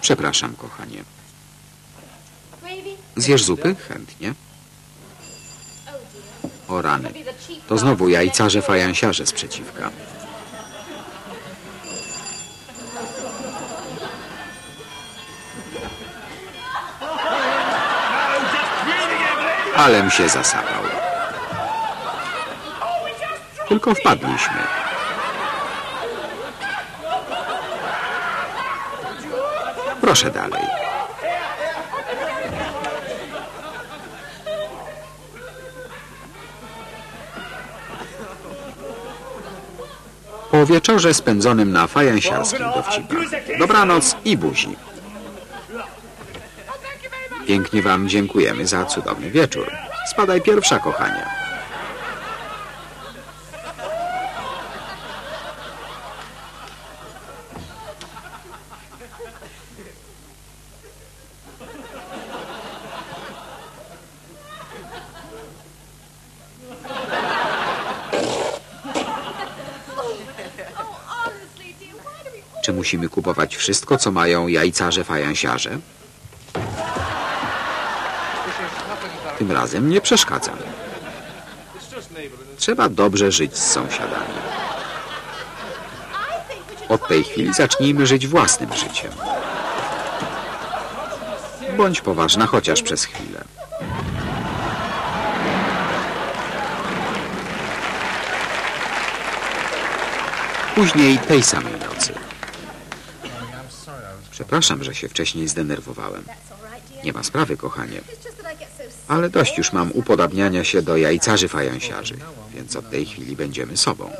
Przepraszam, kochanie. Zjesz zupy? Chętnie. O rany. To znowu jajcarze fajansiarze sprzeciwka. Alem się zasapał. Tylko wpadliśmy. Proszę dalej. Po wieczorze spędzonym na fajansiarskich dowcipach. Dobranoc i buzi. Pięknie wam dziękujemy za cudowny wieczór. Spadaj pierwsza, kochanie. Czy musimy kupować wszystko, co mają jajcarze fajansiarze? Tym razem nie przeszkadzam. Trzeba dobrze żyć z sąsiadami. Od tej chwili zacznijmy żyć własnym życiem. Bądź poważna chociaż przez chwilę. Później tej samej nocy. Przepraszam, że się wcześniej zdenerwowałem. Nie ma sprawy, kochanie. Ale dość już mam upodabniania się do jajcarzy fajansiarzy, więc od tej chwili będziemy sobą.